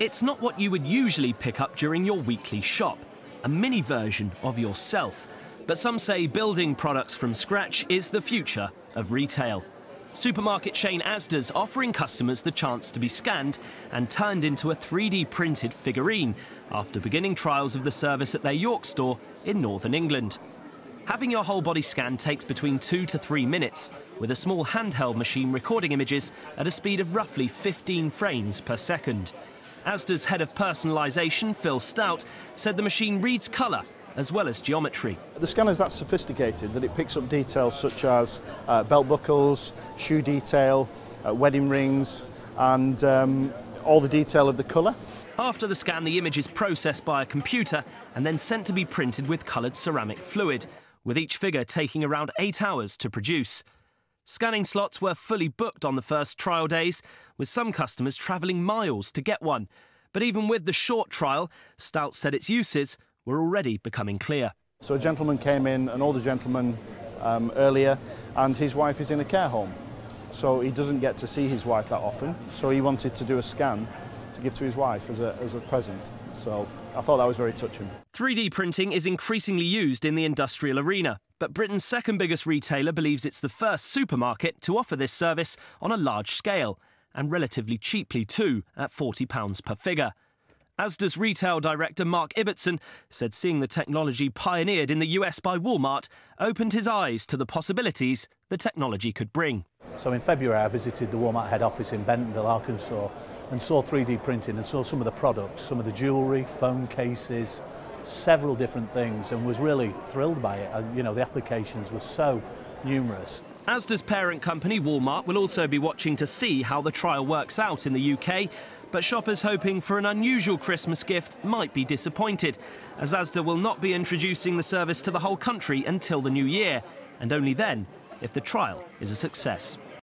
It's not what you would usually pick up during your weekly shop, a mini version of yourself. But some say building products from scratch is the future of retail. Supermarket chain Asda's offering customers the chance to be scanned and turned into a 3D printed figurine after beginning trials of the service at their York store in northern England. Having your whole body scanned takes between two to three minutes, with a small handheld machine recording images at a speed of roughly 15 frames per second. Asda's head of personalisation, Phil Stout, said the machine reads colour as well as geometry. The scanner is that sophisticated that it picks up details such as uh, belt buckles, shoe detail, uh, wedding rings, and um, all the detail of the colour. After the scan, the image is processed by a computer and then sent to be printed with coloured ceramic fluid, with each figure taking around eight hours to produce. Scanning slots were fully booked on the first trial days, with some customers travelling miles to get one. But even with the short trial, Stout said its uses were already becoming clear. So a gentleman came in, an older gentleman um, earlier, and his wife is in a care home. So he doesn't get to see his wife that often. So he wanted to do a scan to give to his wife as a, as a present. So I thought that was very touching. 3D printing is increasingly used in the industrial arena, but Britain's second biggest retailer believes it's the first supermarket to offer this service on a large scale, and relatively cheaply too, at £40 per figure. Asda's retail director Mark Ibbotson said seeing the technology pioneered in the US by Walmart opened his eyes to the possibilities the technology could bring. So in February I visited the Walmart head office in Bentonville, Arkansas and saw 3D printing and saw some of the products, some of the jewellery, phone cases, several different things and was really thrilled by it. You know, the applications were so numerous. Asda's parent company Walmart will also be watching to see how the trial works out in the UK but shoppers hoping for an unusual Christmas gift might be disappointed, as Asda will not be introducing the service to the whole country until the new year, and only then if the trial is a success.